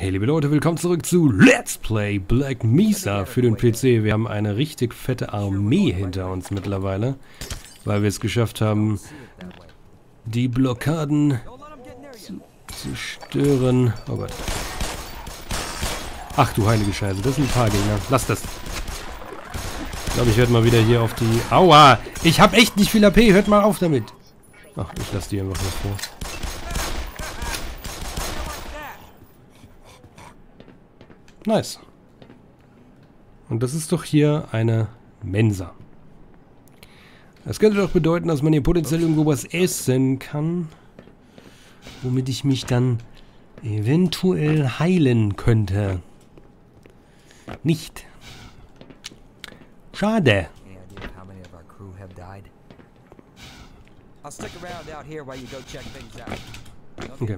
Hey liebe Leute, willkommen zurück zu Let's Play Black Mesa für den PC. Wir haben eine richtig fette Armee hinter uns mittlerweile, weil wir es geschafft haben, die Blockaden zu, stören. Oh Gott. Ach du heilige Scheiße, das sind ein paar Gegner. Lass das. Ich glaube, ich werde mal wieder hier auf die... Aua! Ich habe echt nicht viel AP, hört mal auf damit. Ach, ich lasse die einfach nur vor. Nice. Und das ist doch hier eine Mensa. Das könnte doch bedeuten, dass man hier potenziell irgendwo was essen kann. Womit ich mich dann eventuell heilen könnte. Nicht. Schade. Okay.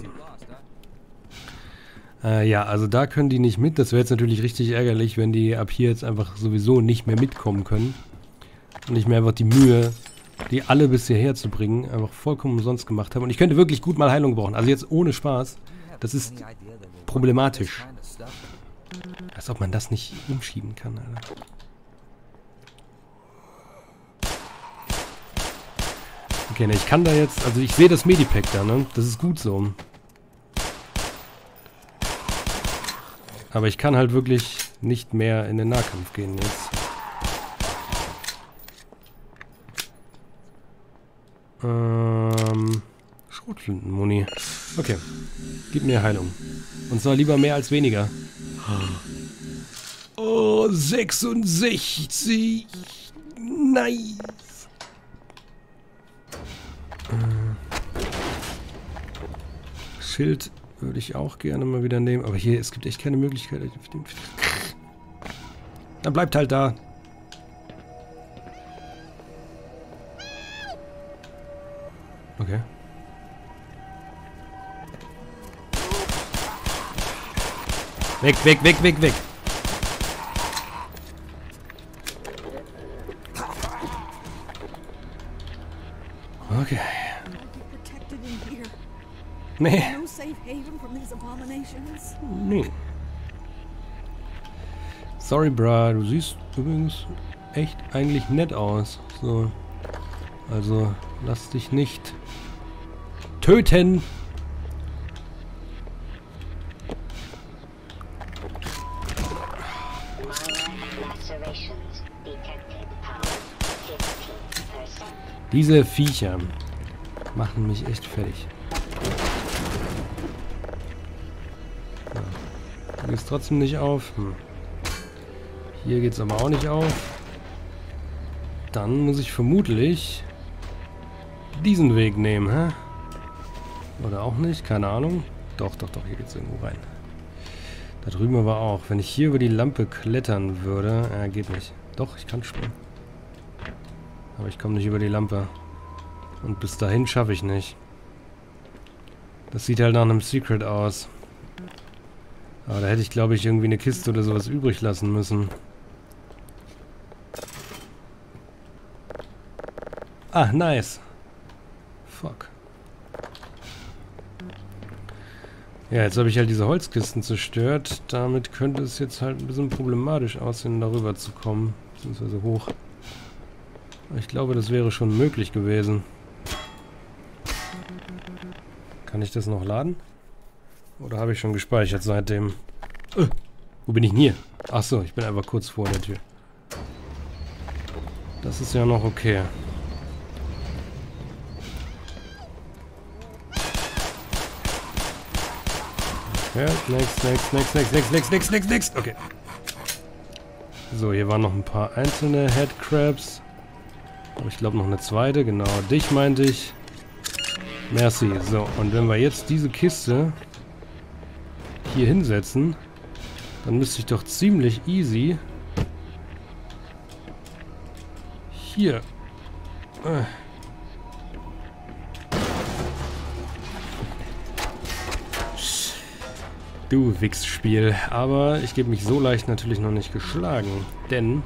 Äh, ja, also da können die nicht mit. Das wäre jetzt natürlich richtig ärgerlich, wenn die ab hier jetzt einfach sowieso nicht mehr mitkommen können. Und ich mir einfach die Mühe, die alle bis hierher zu bringen, einfach vollkommen umsonst gemacht habe. Und ich könnte wirklich gut mal Heilung brauchen. Also jetzt ohne Spaß. Das ist problematisch. Als ob man das nicht umschieben kann, Alter. Okay, ne, ich kann da jetzt... Also ich sehe das Medipack da, ne? Das ist gut so. Aber ich kann halt wirklich nicht mehr in den Nahkampf gehen jetzt. Ähm, Schrotflintenmuni. Okay. Gib mir Heilung. Und zwar lieber mehr als weniger. Oh, 66. Nice. Schild würde ich auch gerne mal wieder nehmen. Aber hier, es gibt echt keine Möglichkeit. Dann bleibt halt da. Okay. Weg, weg, weg, weg, weg. Okay. Nee. Nee. Sorry, bra, du siehst übrigens echt eigentlich nett aus. So. Also, lass dich nicht töten. Diese Viecher machen mich echt fertig. Hier geht es trotzdem nicht auf. Hm. Hier geht es aber auch nicht auf. Dann muss ich vermutlich diesen Weg nehmen, hä? Oder auch nicht, keine Ahnung. Doch, doch, doch, hier geht es irgendwo rein. Da drüben aber auch. Wenn ich hier über die Lampe klettern würde... Äh, geht nicht. Doch, ich kann springen. Aber ich komme nicht über die Lampe. Und bis dahin schaffe ich nicht. Das sieht halt nach einem Secret aus. Aber da hätte ich, glaube ich, irgendwie eine Kiste oder sowas übrig lassen müssen. Ah, nice. Fuck. Ja, jetzt habe ich halt diese Holzkisten zerstört. Damit könnte es jetzt halt ein bisschen problematisch aussehen, darüber zu kommen. Beziehungsweise hoch. Ich glaube, das wäre schon möglich gewesen. Kann ich das noch laden? Oder habe ich schon gespeichert seitdem? Äh, wo bin ich denn hier? Achso, ich bin einfach kurz vor der Tür. Das ist ja noch okay. Ja, next, next, next, next, next, next, next, next, next. Okay. So, hier waren noch ein paar einzelne Headcrabs. Aber ich glaube noch eine zweite. Genau, dich meinte ich. Merci. So, und wenn wir jetzt diese Kiste hier hinsetzen, dann müsste ich doch ziemlich easy hier... Äh. Du Wichsspiel. Aber ich gebe mich so leicht natürlich noch nicht geschlagen. Denn...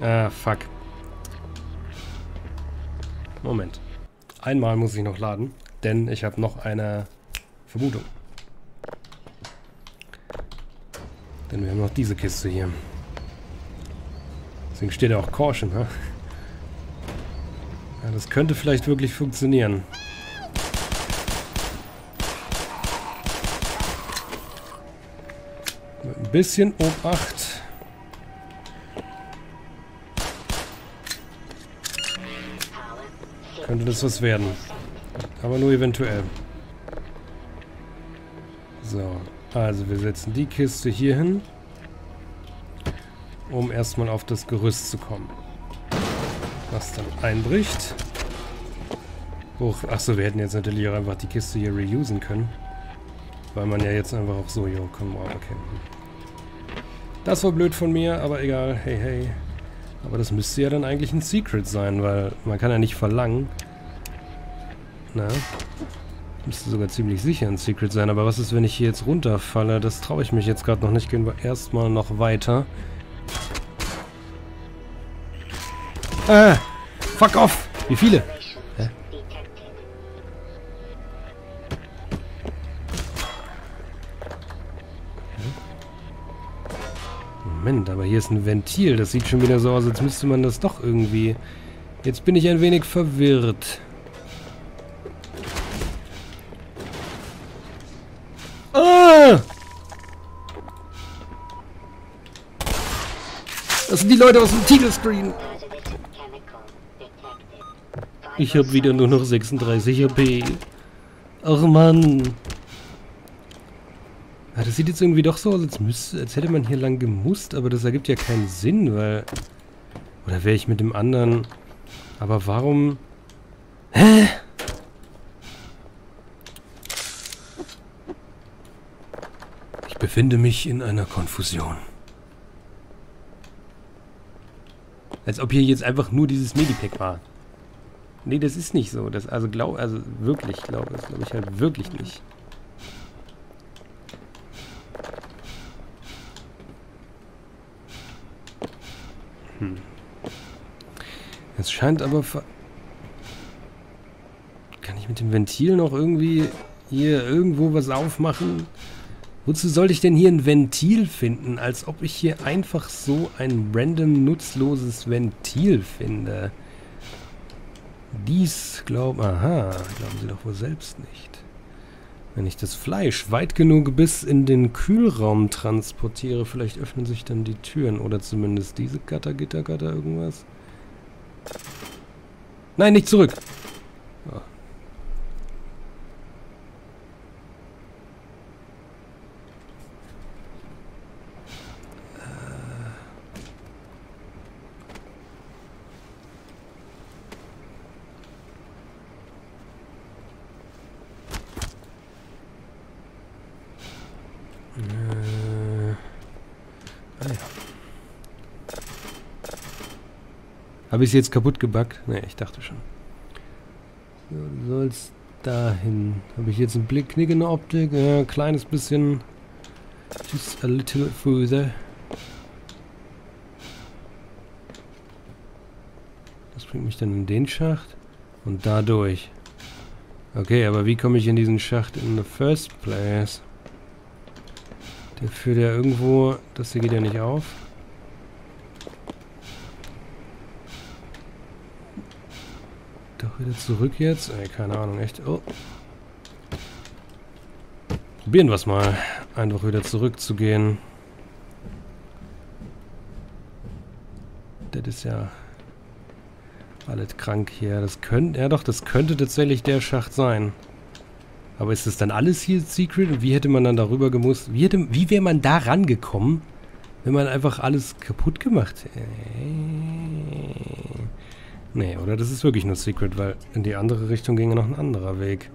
Ah, fuck. Moment. Einmal muss ich noch laden, denn ich habe noch eine Vermutung. Denn wir haben noch diese Kiste hier. Deswegen steht da auch Caution, ne? Ja, das könnte vielleicht wirklich funktionieren. Mit ein bisschen Obacht. Könnte das was werden. Aber nur eventuell. So. Also wir setzen die Kiste hier hin. Um erstmal auf das Gerüst zu kommen. Was dann einbricht. Achso, wir hätten jetzt natürlich auch einfach die Kiste hier reusen können. Weil man ja jetzt einfach auch so, jo, komm, wow, okay. Das war blöd von mir, aber egal, hey, hey. Aber das müsste ja dann eigentlich ein Secret sein, weil man kann ja nicht verlangen. Na, müsste sogar ziemlich sicher ein Secret sein. Aber was ist, wenn ich hier jetzt runterfalle? Das traue ich mich jetzt gerade noch nicht. Gehen wir erstmal noch weiter. Ah! Fuck off! Wie viele? Hä? Moment, aber hier ist ein Ventil. Das sieht schon wieder so aus, als müsste man das doch irgendwie... Jetzt bin ich ein wenig verwirrt. Ah! Das sind die Leute aus dem Titelscreen. Ich habe wieder nur noch 36 HP. Ach Mann. Ja, das sieht jetzt irgendwie doch so aus, als, müsste, als hätte man hier lang gemusst, aber das ergibt ja keinen Sinn, weil... Oder wäre ich mit dem anderen... Aber warum... Hä? Befinde mich in einer Konfusion. Als ob hier jetzt einfach nur dieses Medipack war. Nee, das ist nicht so. Das, also glaub, also wirklich, glaube das glaube ich halt wirklich nicht. Hm. Es scheint aber... Kann ich mit dem Ventil noch irgendwie hier irgendwo was aufmachen? Wozu sollte ich denn hier ein Ventil finden? Als ob ich hier einfach so ein random nutzloses Ventil finde. Dies glauben... Aha, glauben Sie doch wohl selbst nicht. Wenn ich das Fleisch weit genug bis in den Kühlraum transportiere, vielleicht öffnen sich dann die Türen. Oder zumindest diese Gatter, Gitter, Gatter, irgendwas. Nein, nicht zurück! Habe ich es jetzt kaputt gebackt? Ne, ich dachte schon. So, du sollst dahin. Habe ich jetzt einen Blick, der Optik? Ein kleines bisschen. Just a little further. Das bringt mich dann in den Schacht. Und da durch. Okay, aber wie komme ich in diesen Schacht in the first place? Der führt ja irgendwo... Das hier geht ja nicht auf. Doch wieder zurück jetzt? Ey, keine Ahnung, echt. Oh. Probieren wir es mal. Einfach wieder zurückzugehen. Das ist ja alles krank hier. Das könnte, ja doch, das könnte tatsächlich der Schacht sein. Aber ist das dann alles hier Secret? Und wie hätte man dann darüber gemusst? Wie, hätte, wie wäre man da rangekommen, wenn man einfach alles kaputt gemacht hätte? Nee, oder das ist wirklich nur Secret, weil in die andere Richtung ginge noch ein anderer Weg.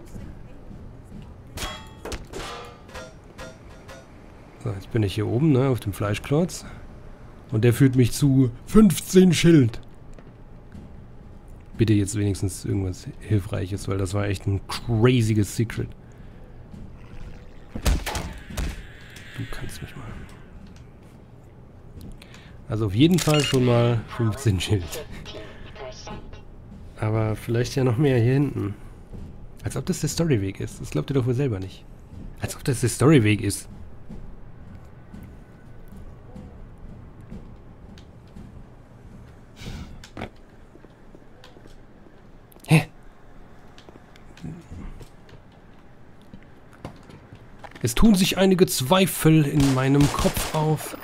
So, jetzt bin ich hier oben, ne, auf dem Fleischklotz. Und der führt mich zu 15 Schild. Bitte jetzt wenigstens irgendwas Hilfreiches, weil das war echt ein crazyes Secret. Du kannst mich mal. Also auf jeden Fall schon mal 15 Schild. Aber vielleicht ja noch mehr hier hinten. Als ob das der Storyweg ist. Das glaubt ihr doch wohl selber nicht. Als ob das der Storyweg ist. Tun sich einige Zweifel in meinem Kopf auf.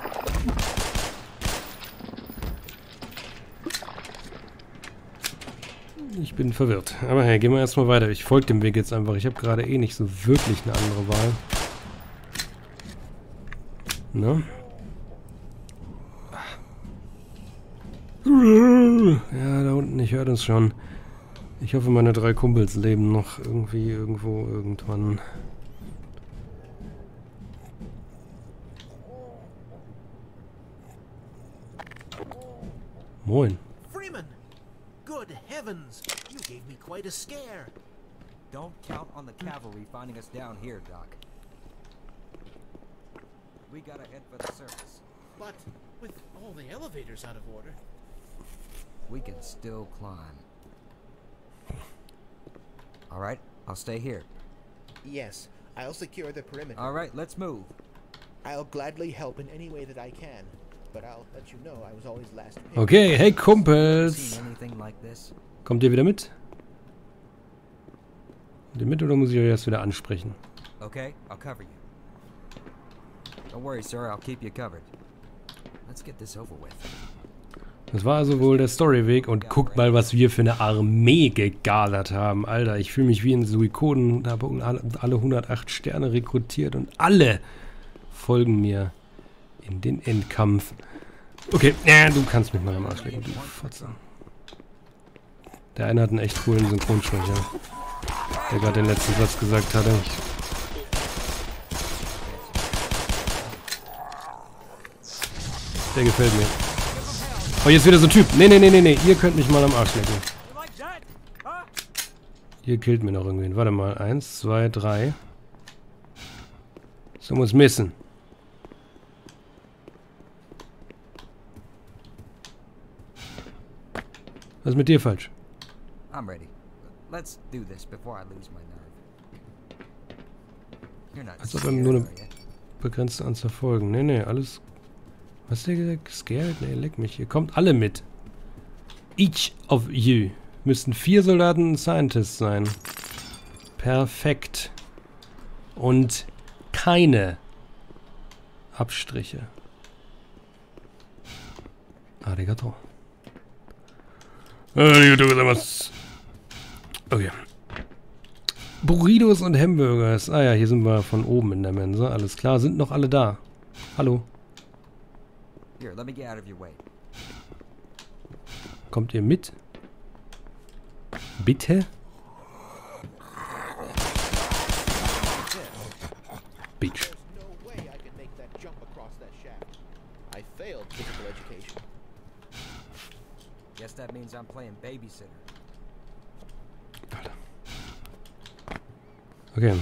Ich bin verwirrt. Aber hey, gehen wir erstmal weiter. Ich folge dem Weg jetzt einfach. Ich habe gerade eh nicht so wirklich eine andere Wahl. Ne? Ja, da unten, ich höre das schon. Ich hoffe, meine drei Kumpels leben noch irgendwie, irgendwo, irgendwann. Moin. Freeman! Good heavens! You gave me quite a scare. Don't count on the cavalry finding us down here, Doc. We gotta head for the surface. But with all the elevators out of order. We can still climb. Alright, I'll stay here. Yes, I'll secure the perimeter. Alright, let's move. I'll gladly help in any way that I can. Okay, hey Kumpels. Kommt ihr wieder mit? Kommt ihr mit oder muss ich euch erst wieder ansprechen? Okay, I'll cover you. Don't worry, sir, I'll keep you covered. Let's get this over with. Das war also wohl der Storyweg und guckt mal, was wir für eine Armee gegalert haben. Alter, ich fühle mich wie in Suikoden, habe alle 108 Sterne rekrutiert und alle folgen mir in den Endkampf. Okay, ja, du kannst mich mal am Arsch legen, du Fotze. Der eine hat einen echt coolen Synchronsprecher, der gerade den letzten Satz gesagt hatte. Der gefällt mir. Oh, jetzt wieder so ein Typ. Nee, nee, nee, nee, nee. Ihr könnt mich mal am Arsch lecken. Ihr killt mir noch irgendwen. Warte mal. Eins, zwei, drei. So muss missen. Was ist mit dir falsch? I'm ready. Let's do this before I lose my nerve. You're not Als ob er scared, nur eine begrenzte Anzahl Folgen. Nee, nee, alles... Was hat der gesagt? Scared? Nee, leck mich. Ihr kommt alle mit. Each of you. Müssten vier Soldaten und Scientists sein. Perfekt. Und keine Abstriche. Arigato. Gozaimasu. Okay. Burritos und Hamburgers. Ah ja, hier sind wir von oben in der Mensa. Alles klar, sind noch alle da. Hallo. Here, let me get out of your way. Kommt ihr mit? Bitte? That means I'm playing babysitter. Okay.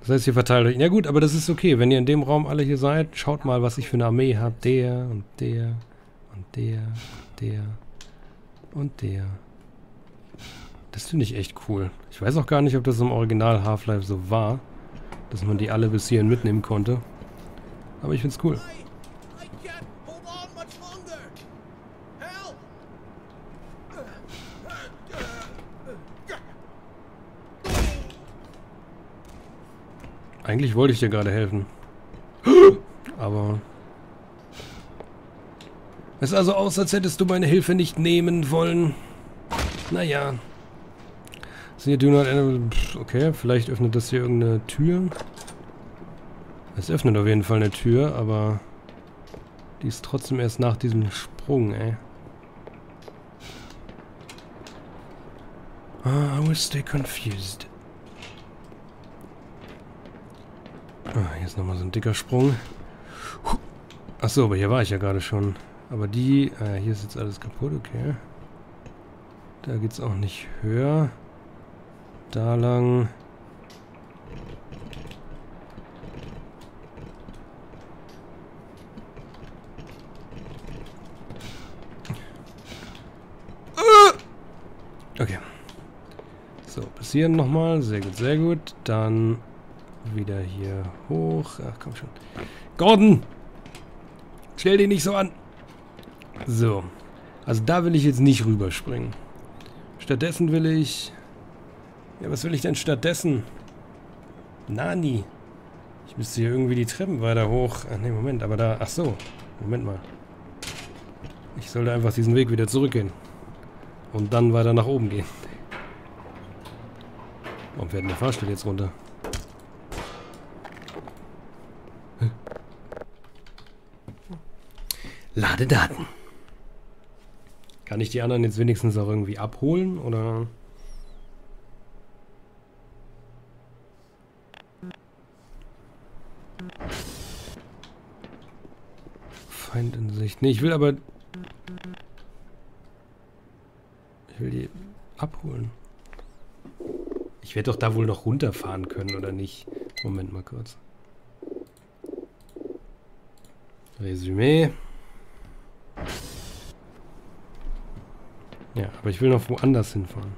Das heißt, ihr verteilt euch. Ja gut, aber das ist okay. Wenn ihr in dem Raum alle hier seid, schaut mal, was ich für eine Armee habe. Der und der und der und der und der. Das finde ich echt cool. Ich weiß auch gar nicht, ob das im Original Half-Life so war, dass man die alle bis hierhin mitnehmen konnte. Aber ich finde es cool. Eigentlich wollte ich dir gerade helfen. Aber... Es sah so aus, als hättest du meine Hilfe nicht nehmen wollen. Naja. Do not Okay, vielleicht öffnet das hier irgendeine Tür. Es öffnet auf jeden Fall eine Tür, aber... Die ist trotzdem erst nach diesem Sprung, ey. Ah, I will stay confused. Ah, hier ist nochmal so ein dicker Sprung. Achso, aber hier war ich ja gerade schon. Aber die... Ah, hier ist jetzt alles kaputt, okay. Da geht's auch nicht höher. Da lang. Okay. So, passieren nochmal. Sehr gut, sehr gut. Dann wieder hier hoch. Ach, komm schon. Gordon! Stell dich nicht so an. So. Also da will ich jetzt nicht rüberspringen. Stattdessen will ich... Ja, was will ich denn stattdessen? Nani. Ich müsste hier irgendwie die Treppen weiter hoch. Ach nee, Moment, aber da... Ach so. Moment mal. Ich sollte einfach diesen Weg wieder zurückgehen. Und dann weiter nach oben gehen. Warum fährt denn der Fahrstuhl jetzt runter? Ladedaten. Kann ich die anderen jetzt wenigstens auch irgendwie abholen, oder... Feind in Sicht. Nee, ich will aber... Ich will die abholen. Ich werde doch da wohl noch runterfahren können, oder nicht? Moment mal kurz. Resümee. Ja, aber ich will noch woanders hinfahren.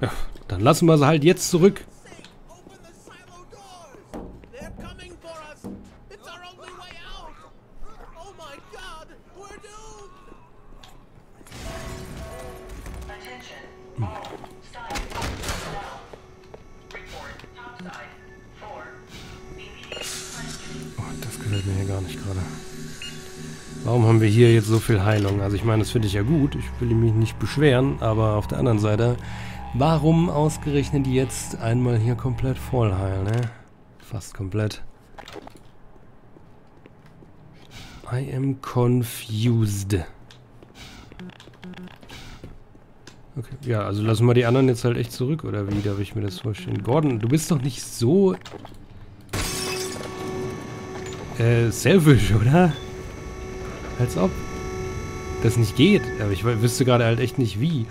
Ja, dann lassen wir sie halt jetzt zurück. So viel Heilung? Also ich meine, das finde ich ja gut. Ich will mich nicht beschweren. Aber auf der anderen Seite, warum ausgerechnet jetzt einmal hier komplett voll heilen, ne? Fast komplett. I am confused. Okay, ja, also lassen wir die anderen jetzt halt echt zurück, oder wie darf ich mir das vorstellen? Gordon, du bist doch nicht so... Äh, selfish, oder? Als ob das nicht geht. Aber ich wüsste gerade halt echt nicht wie.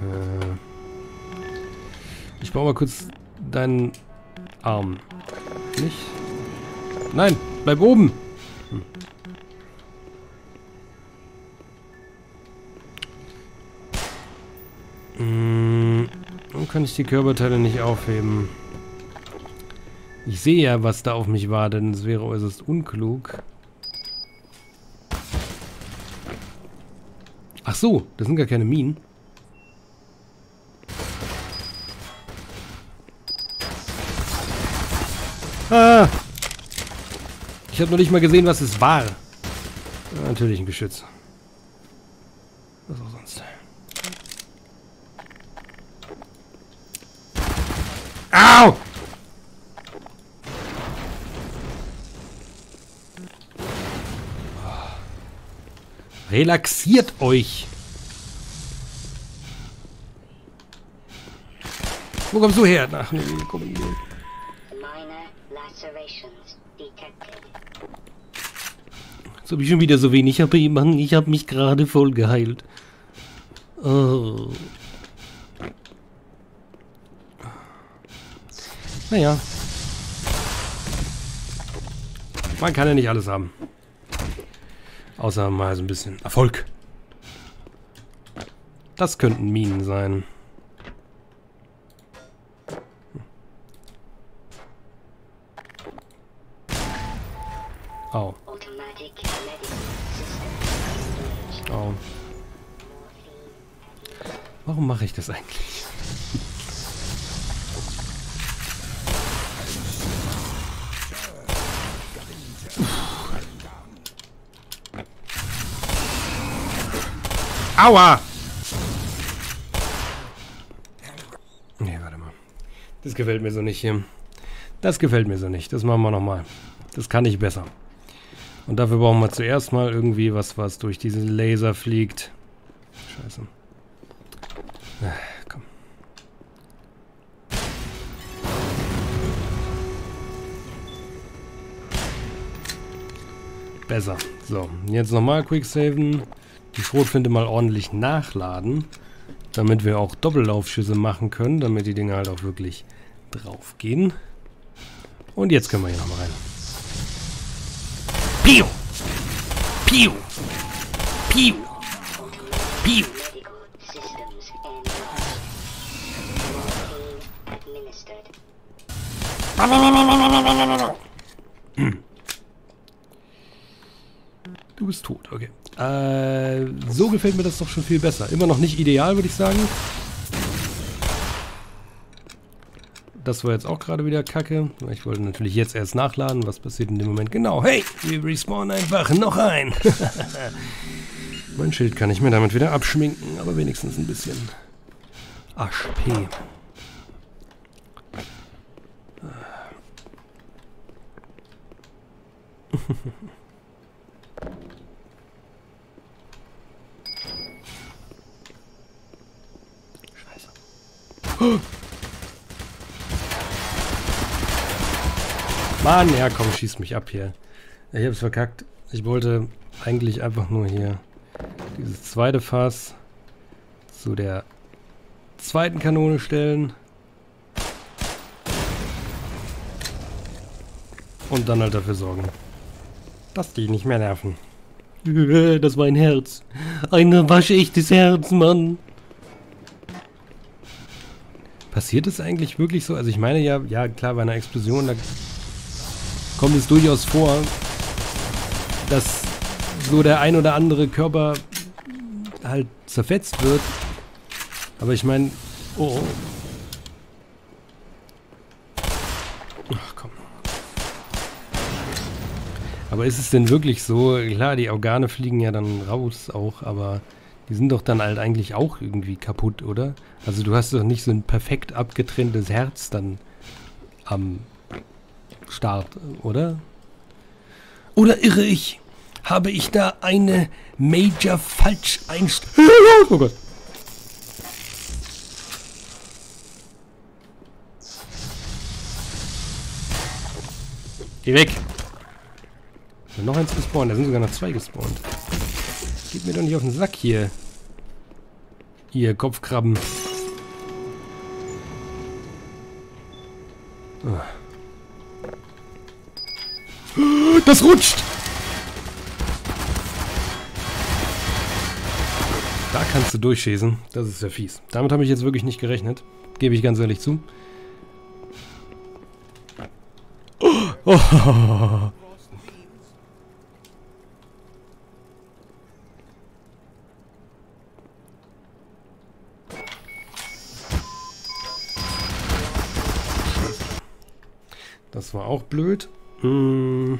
Äh, ich brauche mal kurz deinen Arm. Nicht? Nein, bleib oben. Hm. Hm, kann ich die Körperteile nicht aufheben? Ich sehe ja, was da auf mich war, denn es wäre äußerst unklug. Ach so, das sind gar keine Minen. Ah! Ich habe noch nicht mal gesehen, was es war. Ja, natürlich ein Geschütz. Was auch sonst. Au! Relaxiert euch! Wo kommst du her? Ach nee, komm hier. Jetzt habe ich schon wieder so wenig HP, Mann. Ich habe mich gerade voll geheilt. Oh. Naja. Man kann ja nicht alles haben. Außer mal so ein bisschen Erfolg. Das könnten Minen sein. Au. Au. Warum mache ich das eigentlich? Aua! Nee, warte mal. Das gefällt mir so nicht hier. Das gefällt mir so nicht. Das machen wir nochmal. Das kann ich besser. Und dafür brauchen wir zuerst mal irgendwie was, was durch diesen Laser fliegt. Scheiße. Ah, komm. Besser. So, jetzt nochmal Quicksaven. Die Schrotflinte mal ordentlich nachladen. Damit wir auch Doppellaufschüsse machen können. Damit die Dinge halt auch wirklich drauf gehen. Und jetzt können wir hier nochmal rein. Piu! Piu! Piu! Piu! Medical systems engaged. Morphine administered. Du bist tot, okay. Äh, so gefällt mir das doch schon viel besser. Immer noch nicht ideal, würde ich sagen. Das war jetzt auch gerade wieder kacke. Ich wollte natürlich jetzt erst nachladen. Was passiert in dem Moment? Genau. Hey, wir respawnen einfach noch ein. mein Schild kann ich mir damit wieder abschminken, aber wenigstens ein bisschen HP. Mann, ja komm, schieß mich ab hier. Ich hab's verkackt. Ich wollte eigentlich einfach nur hier dieses zweite Fass zu der zweiten Kanone stellen. Und dann halt dafür sorgen, dass die nicht mehr nerven. Das war ein Herz. Ein waschechtes Herz, Mann. Passiert es eigentlich wirklich so? Also ich meine ja, ja klar, bei einer Explosion, da kommt es durchaus vor, dass so der ein oder andere Körper halt zerfetzt wird. Aber ich meine, oh, oh. Ach komm. Aber ist es denn wirklich so? Klar, die Organe fliegen ja dann raus auch, aber die sind doch dann halt eigentlich auch irgendwie kaputt, oder? Also du hast doch nicht so ein perfekt abgetrenntes Herz dann am Start, oder? Oder irre ich? Habe ich da eine Major Falscheinstellung? Oh Gott. Geh weg. Noch eins gespawnt. Da sind sogar noch zwei gespawnt. Geht mir doch nicht auf den Sack hier. Ihr Kopfkrabben. Das rutscht! Da kannst du durchschießen. Das ist ja fies. Damit habe ich jetzt wirklich nicht gerechnet. Gebe ich ganz ehrlich zu. Oh. Das war auch blöd. Beams.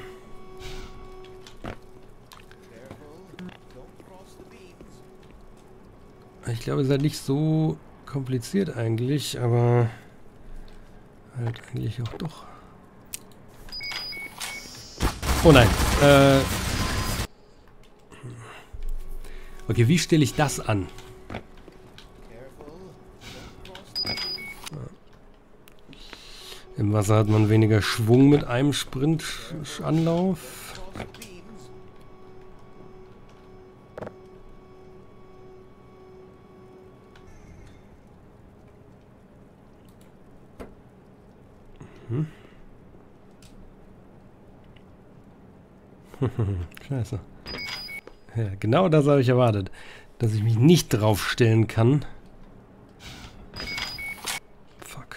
Ich glaube, es ist halt nicht so kompliziert eigentlich, aber halt eigentlich auch doch. Oh nein. Äh okay, wie stelle ich das an? Careful. Don't cross the beams. Im Wasser hat man weniger Schwung mit einem Sprintanlauf. Beams. Scheiße. Ja, genau das habe ich erwartet. Dass ich mich nicht draufstellen kann. Fuck.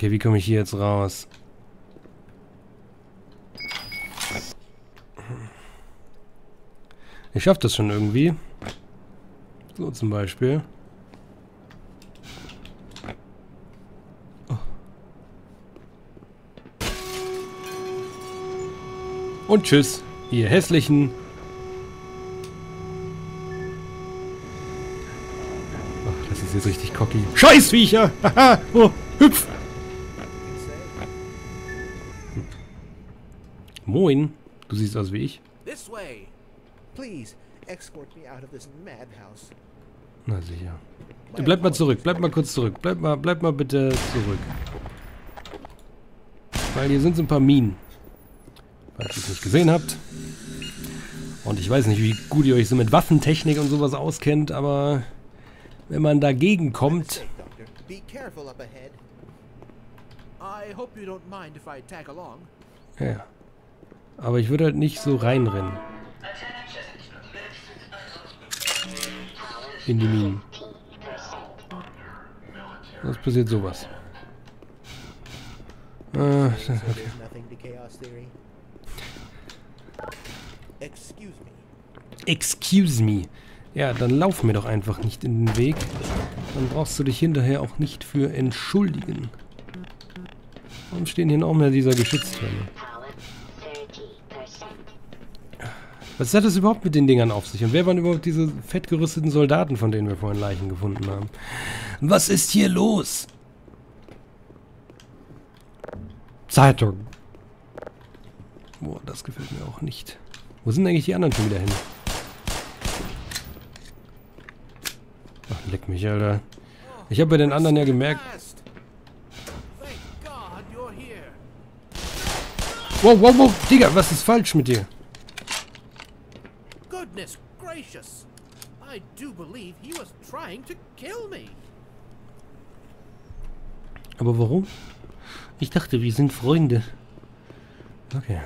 Okay, wie komme ich hier jetzt raus? Ich schaffe das schon irgendwie. So zum Beispiel. Und tschüss, ihr hässlichen. Ach, das ist jetzt richtig cocky. Scheißviecher! Haha! oh, hüpf! Moin. Du siehst aus wie ich. This way. Please, escort me out of this madhouse. Na sicher. Bleib mal zurück, bleib mal kurz zurück. Bleib mal, bleib mal bitte zurück. Weil hier sind so ein paar Minen. Falls ihr es nicht gesehen habt. Und ich weiß nicht, wie gut ihr euch so mit Waffentechnik und sowas auskennt, aber wenn man dagegen kommt, ja. Aber ich würde halt nicht so reinrennen in die Minen. Das passiert sowas. Äh, okay. Excuse me. Ja, dann lauf mir doch einfach nicht in den Weg. Dann brauchst du dich hinterher auch nicht für entschuldigen. Warum stehen hier noch mehr dieser Geschütztürme? Was hat das überhaupt mit den Dingern auf sich? Und wer waren überhaupt diese fettgerüsteten Soldaten, von denen wir vorhin Leichen gefunden haben? Was ist hier los? Zeitung. Boah, das gefällt mir auch nicht. Wo sind eigentlich die anderen schon wieder hin? Ach, leck mich, Alter. Ich habe bei den anderen ja gemerkt... Wow, wow, wow, Digga, was ist falsch mit dir? Goodness gracious. I do believe he was trying to kill me. Aber warum? Ich dachte, wir sind Freunde. Okay.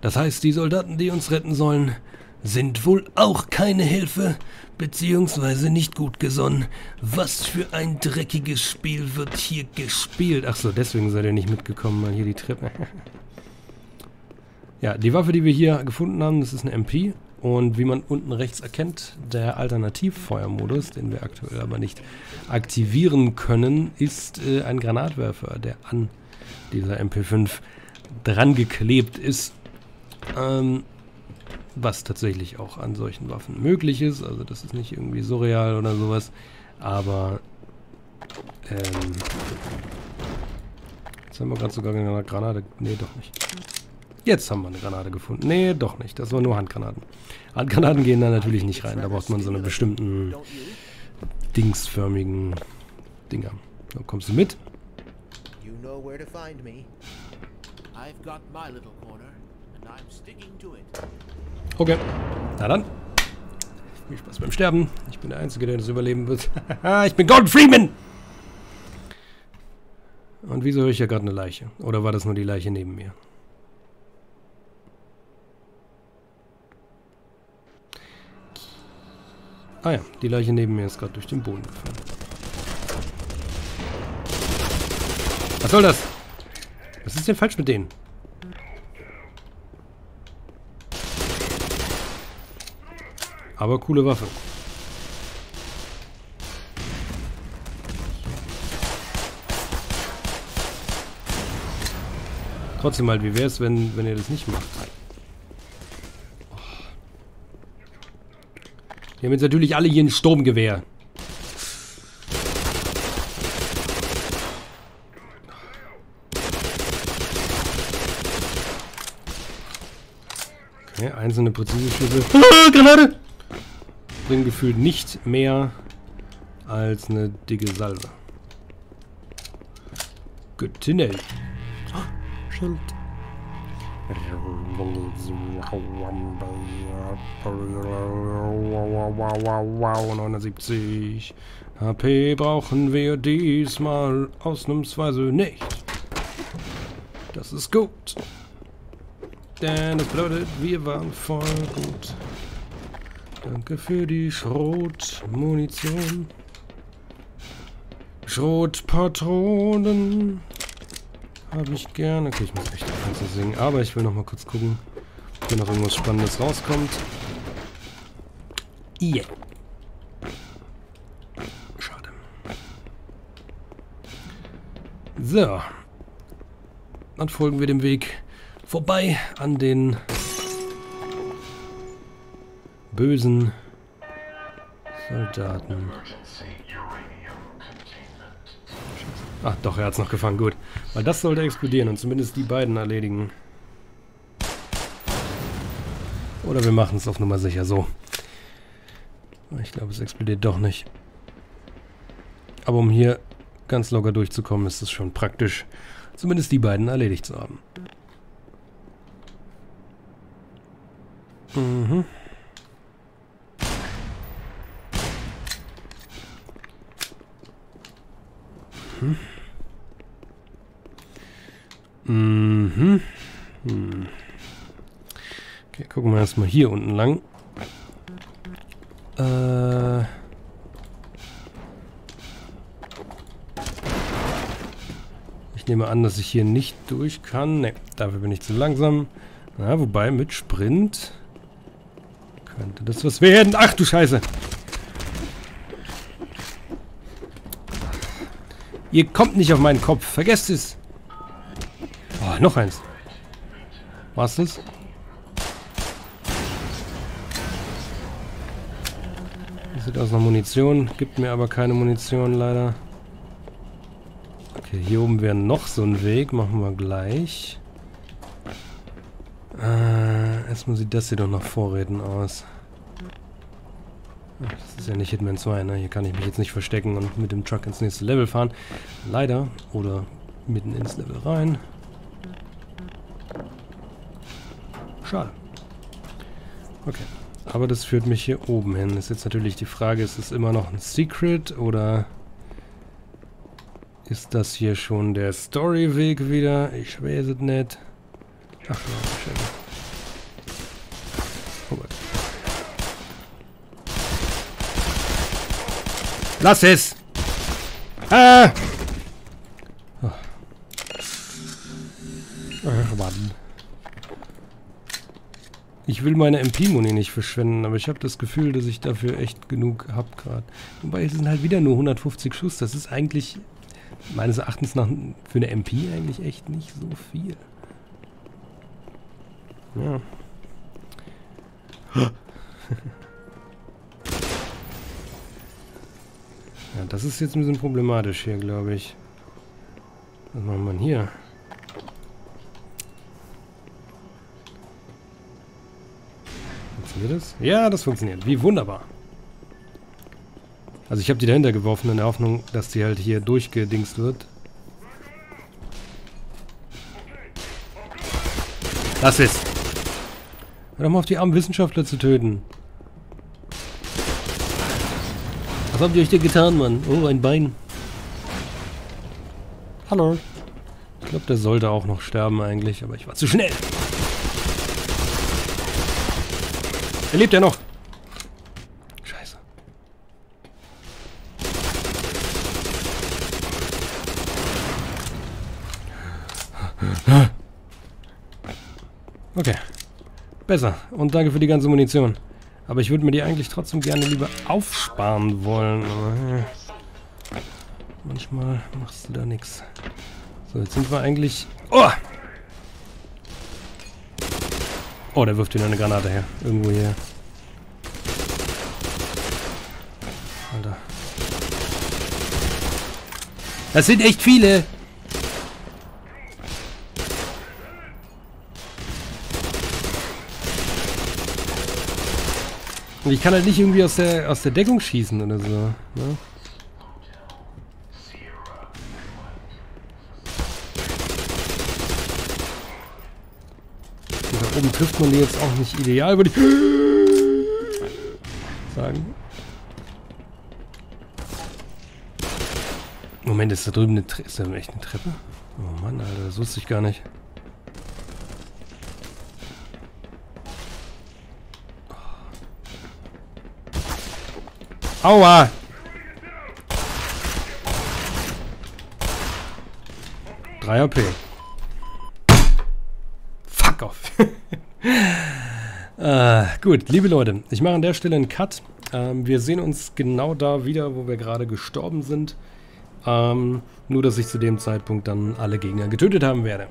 Das heißt, die Soldaten, die uns retten sollen, sind wohl auch keine Hilfe, beziehungsweise nicht gut gesonnen. Was für ein dreckiges Spiel wird hier gespielt? Ach so, deswegen seid ihr nicht mitgekommen, mal hier die Treppe. ja, die Waffe, die wir hier gefunden haben, das ist eine MP. Und wie man unten rechts erkennt, der Alternativfeuermodus, den wir aktuell aber nicht aktivieren können, ist äh, ein Granatwerfer, der an dieser MP5 dran geklebt ist. Ähm, was tatsächlich auch an solchen Waffen möglich ist. Also das ist nicht irgendwie surreal oder sowas. Aber ähm, jetzt haben wir gerade sogar eine Granate. Nee, doch nicht. Jetzt haben wir eine Granate gefunden. Nee, doch nicht. Das waren nur Handgranaten. Handgranaten gehen da natürlich nicht rein. Da braucht man so eine bestimmten dingsförmigen Dinger. So, kommst du mit? You know where to find me. I've got my little corner, and I'm sticking to it. Okay. Na dann. Viel Spaß beim Sterben. Ich bin der Einzige, der das überleben wird. ich bin Gordon Freeman! Und wieso höre ich ja gerade eine Leiche? Oder war das nur die Leiche neben mir? Ah ja, die Leiche neben mir ist gerade durch den Boden gefallen. Was soll das? Was ist denn falsch mit denen? Aber coole Waffe. Trotzdem halt, wie wäre es, wenn, wenn ihr das nicht macht? Die haben jetzt natürlich alle hier ein Sturmgewehr. Okay, einzelne präzise Schüsse. Ah, Granate! Bringen gefühlt nicht mehr als eine dicke Salve. Good to know. Schild. 79 HP brauchen wir diesmal ausnahmsweise nicht. Das ist gut. Denn das bedeutet, wir waren voll gut. Danke für die Schrotmunition. Schrotpatronen. Habe ich gerne. Okay, ich muss echt aufhören zu singen. Aber ich will noch mal kurz gucken, ob noch irgendwas Spannendes rauskommt. Yeah. Schade. So. Dann folgen wir dem Weg vorbei an den bösen Soldaten. Ach doch, er hat es noch gefangen, gut. Weil das sollte explodieren und zumindest die beiden erledigen. Oder wir machen es auf Nummer sicher so. Ich glaube, es explodiert doch nicht. Aber um hier ganz locker durchzukommen, ist es schon praktisch, zumindest die beiden erledigt zu haben. Mhm. Mhm. Hm. Okay, gucken wir erstmal hier unten lang. Äh. Ich nehme an, dass ich hier nicht durch kann. Ne, dafür bin ich zu langsam. Na, wobei mit Sprint Könnte das was werden? Ach du Scheiße! Ihr kommt nicht auf meinen Kopf. Vergesst es. Noch eins. Was das? Das sieht aus nach Munition. Gibt mir aber keine Munition leider. Okay, hier oben wäre noch so ein Weg. Machen wir gleich. Äh, erstmal sieht das hier doch nach Vorräten aus. Das ist ja nicht Hitman 2, ne? Hier kann ich mich jetzt nicht verstecken und mit dem Truck ins nächste Level fahren. Leider. Oder mitten ins Level rein. Schade. Okay. Aber das führt mich hier oben hin. Ist jetzt natürlich die Frage, ist es immer noch ein Secret oder ist das hier schon der Storyweg wieder? Ich weiß es nicht. Ach ja, schön. Oh. Lass es! Ah! Oh. Ach, Mann. Ich will meine MP-Muni nicht verschwenden, aber ich habe das Gefühl, dass ich dafür echt genug habe gerade. Wobei es sind halt wieder nur 150 Schuss. Das ist eigentlich meines Erachtens nach für eine MP eigentlich echt nicht so viel. Ja. ja, das ist jetzt ein bisschen problematisch hier, glaube ich. Was machen wir denn hier? Funktioniert das? Ja, das funktioniert. Wie wunderbar. Also ich habe die dahinter geworfen in der Hoffnung, dass die halt hier durchgedingst wird. Lass es! Hör doch mal auf die armen Wissenschaftler zu töten. Was habt ihr euch denn getan, Mann? Oh, ein Bein. Hallo. Ich glaube, der sollte auch noch sterben eigentlich, aber ich war zu schnell. Er lebt ja noch. Scheiße. Okay. Besser. Und danke für die ganze Munition. Aber ich würde mir die eigentlich trotzdem gerne lieber aufsparen wollen. Äh, manchmal machst du da nichts. So, jetzt sind wir eigentlich... Oh! Oh, der wirft wieder eine Granate her. Irgendwo hier. Alter. Das sind echt viele! Und ich kann halt nicht irgendwie aus der, aus der Deckung schießen oder so. Ne? Und da oben trifft man die jetzt auch nicht ideal, würde ich sagen. Moment, ist da drüben eine Treppe? Ist da echt eine Treppe? Oh Mann, Alter, das wusste ich gar nicht. Aua! Drei AP. Fuck off. Äh, gut, liebe Leute, ich mache an der Stelle einen Cut. Ähm, wir sehen uns genau da wieder, wo wir gerade gestorben sind. Ähm, nur, dass ich zu dem Zeitpunkt dann alle Gegner getötet haben werde.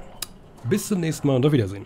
Bis zum nächsten Mal und auf Wiedersehen.